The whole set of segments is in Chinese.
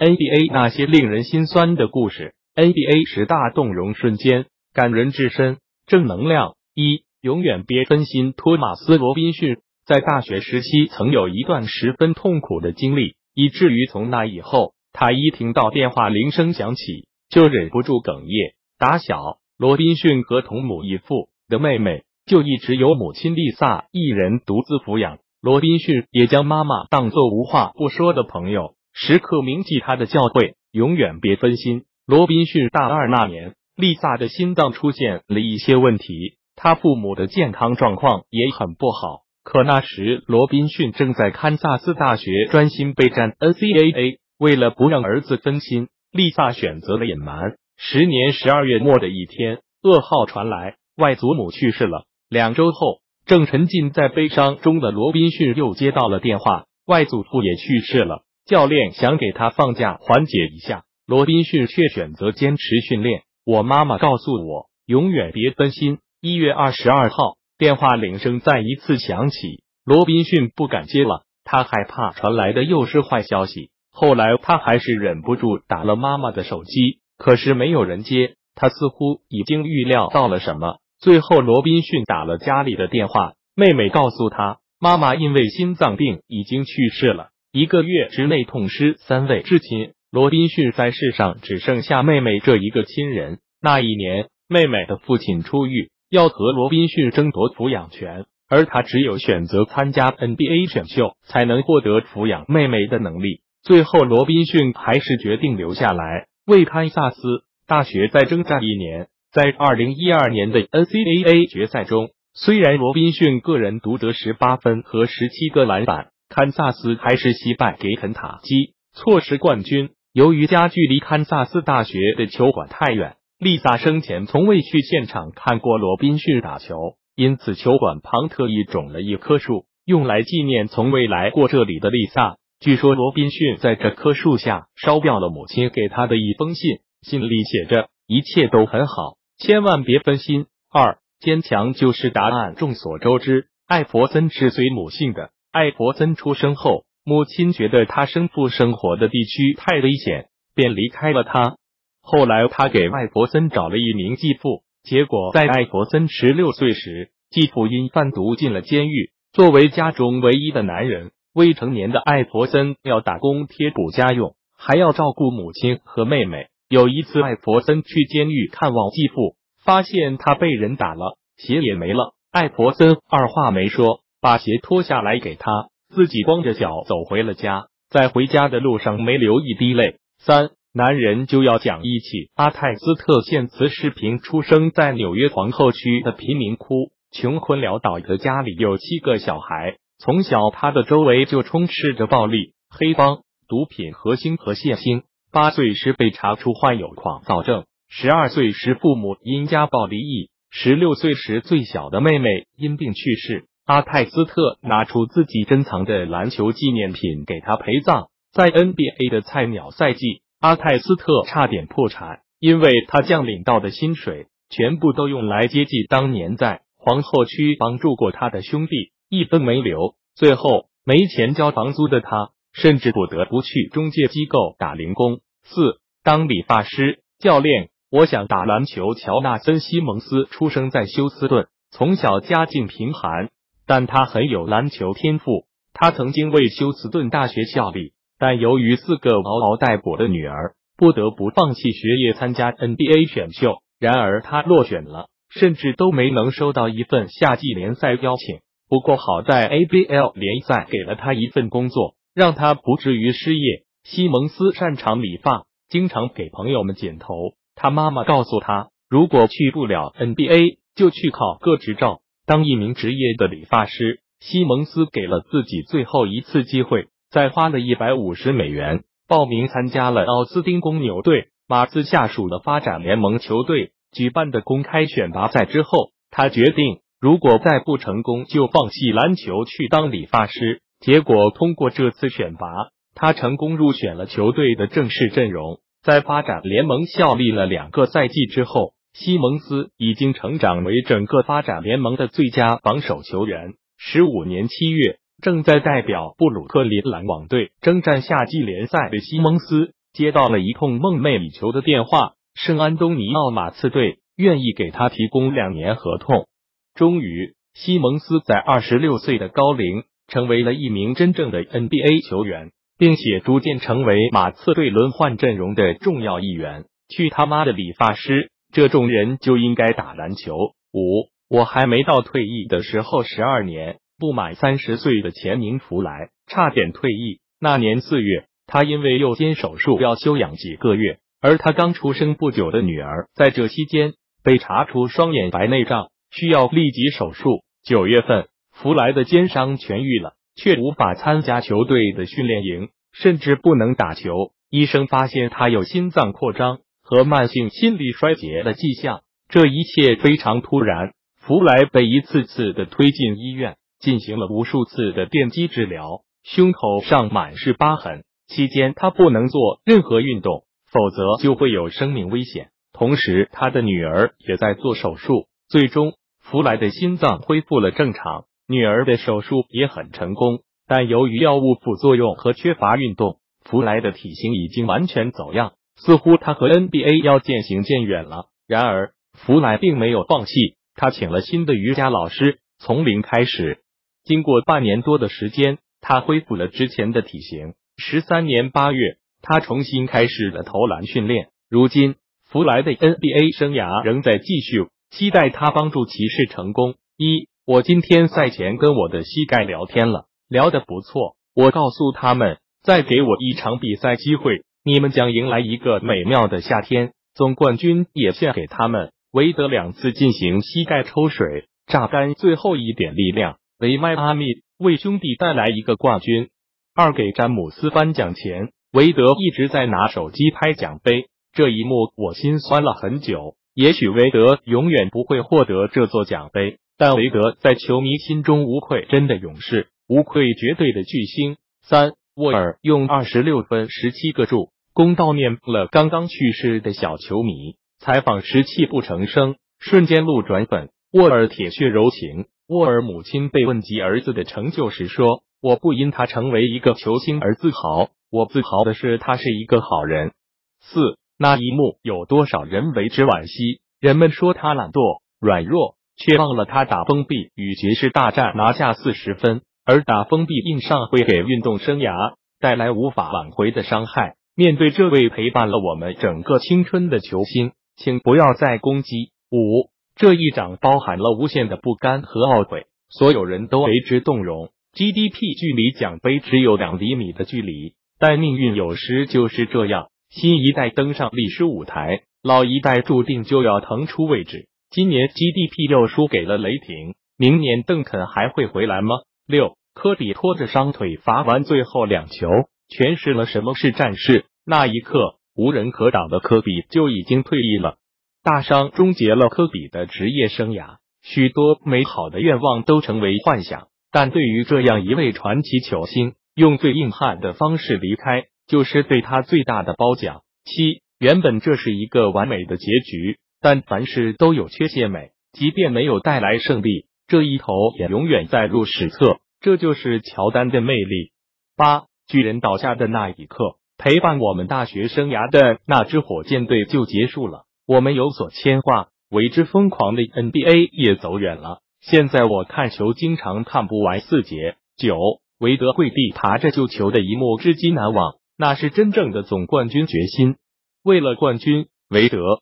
NBA 那些令人心酸的故事。NBA 十大动容瞬间，感人至深，正能量。一，永远别分心。托马斯·罗宾逊在大学时期曾有一段十分痛苦的经历，以至于从那以后，他一听到电话铃声响起，就忍不住哽咽。打小，罗宾逊和同母异父的妹妹就一直由母亲丽萨一人独自抚养。罗宾逊也将妈妈当作无话不说的朋友。时刻铭记他的教诲，永远别分心。罗宾逊大二那年，丽萨的心脏出现了一些问题，他父母的健康状况也很不好。可那时，罗宾逊正在堪萨斯大学专心备战 NCAA。为了不让儿子分心，丽萨选择了隐瞒。十年十二月末的一天，噩耗传来，外祖母去世了。两周后，正沉浸在悲伤中的罗宾逊又接到了电话，外祖父也去世了。教练想给他放假缓解一下，罗宾逊却选择坚持训练。我妈妈告诉我，永远别分心。一月二十二号，电话铃声再一次响起，罗宾逊不敢接了，他害怕传来的又是坏消息。后来他还是忍不住打了妈妈的手机，可是没有人接。他似乎已经预料到了什么。最后，罗宾逊打了家里的电话，妹妹告诉他，妈妈因为心脏病已经去世了。一个月之内痛失三位至亲，罗宾逊在世上只剩下妹妹这一个亲人。那一年，妹妹的父亲出狱，要和罗宾逊争夺抚养权，而他只有选择参加 NBA 选秀，才能获得抚养妹妹的能力。最后，罗宾逊还是决定留下来为堪萨斯大学再征战一年。在二零一二年的 NCAA 决赛中，虽然罗宾逊个人独得十八分和十七个篮板。堪萨斯还是惜败给肯塔基，错失冠军。由于家距离堪萨斯大学的球馆太远，丽萨生前从未去现场看过罗宾逊打球，因此球馆旁特意种了一棵树，用来纪念从未来过这里的丽萨。据说罗宾逊在这棵树下烧掉了母亲给他的一封信，信里写着：“一切都很好，千万别分心。”二，坚强就是答案。众所周知，艾弗森是随母姓的。艾弗森出生后，母亲觉得他生父生活的地区太危险，便离开了他。后来，他给艾弗森找了一名继父，结果在艾弗森十六岁时，继父因贩毒进了监狱。作为家中唯一的男人，未成年的艾弗森要打工贴补家用，还要照顾母亲和妹妹。有一次，艾弗森去监狱看望继父，发现他被人打了，鞋也没了。艾弗森二话没说。把鞋脱下来给他，自己光着脚走回了家，在回家的路上没流一滴泪。三男人就要讲义气。阿泰斯特县慈世平出生在纽约皇后区的贫民窟，穷困潦倒的家里有七个小孩，从小他的周围就充斥着暴力、黑帮、毒品核心和血腥。八岁时被查出患有狂躁症，十二岁时父母因家暴离异，十六岁时最小的妹妹因病去世。阿泰斯特拿出自己珍藏的篮球纪念品给他陪葬。在 NBA 的菜鸟赛季，阿泰斯特差点破产，因为他将领到的薪水全部都用来接济当年在皇后区帮助过他的兄弟，一分没留。最后没钱交房租的他，甚至不得不去中介机构打零工。四当理发师教练，我想打篮球。乔纳森·西蒙斯出生在休斯顿，从小家境贫寒。但他很有篮球天赋，他曾经为休斯顿大学效力，但由于四个嗷嗷待哺的女儿，不得不放弃学业参加 NBA 选秀。然而他落选了，甚至都没能收到一份夏季联赛邀请。不过好在 ABL 联赛给了他一份工作，让他不至于失业。西蒙斯擅长理发，经常给朋友们剪头。他妈妈告诉他，如果去不了 NBA，就去考个执照。当一名职业的理发师，西蒙斯给了自己最后一次机会，在花了一百五十美元报名参加了奥斯汀公牛队马刺下属的发展联盟球队举办的公开选拔赛之后，他决定如果再不成功，就放弃篮球去当理发师。结果通过这次选拔，他成功入选了球队的正式阵容，在发展联盟效力了两个赛季之后。西蒙斯已经成长为整个发展联盟的最佳防守球员。十五年七月，正在代表布鲁克林篮网队征战夏季联赛的西蒙斯，接到了一通梦寐以求的电话，圣安东尼奥马刺队愿意给他提供两年合同。终于，西蒙斯在二十六岁的高龄成为了一名真正的 NBA 球员，并且逐渐成为马刺队轮换阵容的重要一员。去他妈的理发师！这种人就应该打篮球。五，我还没到退役的时候，十二年不满三十岁的钱宁福来差点退役。那年四月，他因为右肩手术要休养几个月，而他刚出生不久的女儿在这期间被查出双眼白内障，需要立即手术。九月份，福来的肩伤痊愈了，却无法参加球队的训练营，甚至不能打球。医生发现他有心脏扩张。和慢性心力衰竭的迹象，这一切非常突然。福来被一次次的推进医院，进行了无数次的电击治疗，胸口上满是疤痕。期间他不能做任何运动，否则就会有生命危险。同时，他的女儿也在做手术。最终，福来的心脏恢复了正常，女儿的手术也很成功。但由于药物副作用和缺乏运动，福来的体型已经完全走样。似乎他和 NBA 要渐行渐远了。然而，弗莱并没有放弃，他请了新的瑜伽老师，从零开始。经过半年多的时间，他恢复了之前的体型。十三年八月，他重新开始了投篮训练。如今，弗莱的 NBA 生涯仍在继续，期待他帮助骑士成功。一，我今天赛前跟我的膝盖聊天了，聊得不错。我告诉他们，再给我一场比赛机会。你们将迎来一个美妙的夏天，总冠军也献给他们。韦德两次进行膝盖抽水，榨干最后一点力量，为迈阿密为兄弟带来一个冠军。二给詹姆斯颁奖前，韦德一直在拿手机拍奖杯，这一幕我心酸了很久。也许韦德永远不会获得这座奖杯，但韦德在球迷心中无愧真的勇士，无愧绝对的巨星。三。沃尔用二十六分十七个助攻悼念了刚刚去世的小球迷。采访时泣不成声，瞬间路转粉。沃尔铁血柔情。沃尔母亲被问及儿子的成就时说：“我不因他成为一个球星而自豪，我自豪的是他是一个好人。”四那一幕有多少人为之惋惜？人们说他懒惰、软弱，却忘了他打封闭与爵士大战拿下四十分。而打封闭印上会给运动生涯带来无法挽回的伤害。面对这位陪伴了我们整个青春的球星，请不要再攻击。五这一掌包含了无限的不甘和懊悔，所有人都为之动容。GDP 距离奖杯只有两厘米的距离，但命运有时就是这样。新一代登上历史舞台，老一代注定就要腾出位置。今年 GDP 又输给了雷霆，明年邓肯还会回来吗？六，科比拖着伤腿罚完最后两球，诠释了什么是战士。那一刻，无人可挡的科比就已经退役了。大伤终结了科比的职业生涯，许多美好的愿望都成为幻想。但对于这样一位传奇球星，用最硬汉的方式离开，就是对他最大的褒奖。七，原本这是一个完美的结局，但凡事都有缺陷美，即便没有带来胜利。这一头也永远载入史册，这就是乔丹的魅力。八巨人倒下的那一刻，陪伴我们大学生涯的那支火箭队就结束了。我们有所牵挂，为之疯狂的 NBA 也走远了。现在我看球经常看不完四节。九韦德跪地爬着救球的一幕，至今难忘。那是真正的总冠军决心。为了冠军，韦德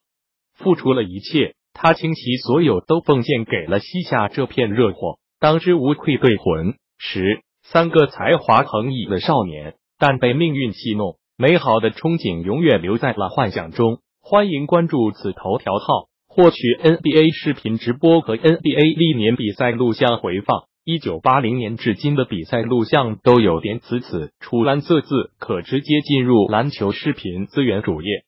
付出了一切。他倾其所有，都奉献给了西夏这片热火，当之无愧对魂。十三个才华横溢的少年，但被命运戏弄，美好的憧憬永远留在了幻想中。欢迎关注此头条号，获取 NBA 视频直播和 NBA 历年比赛录像回放。一九八零年至今的比赛录像都有点此此，除蓝色字可直接进入篮球视频资源主页。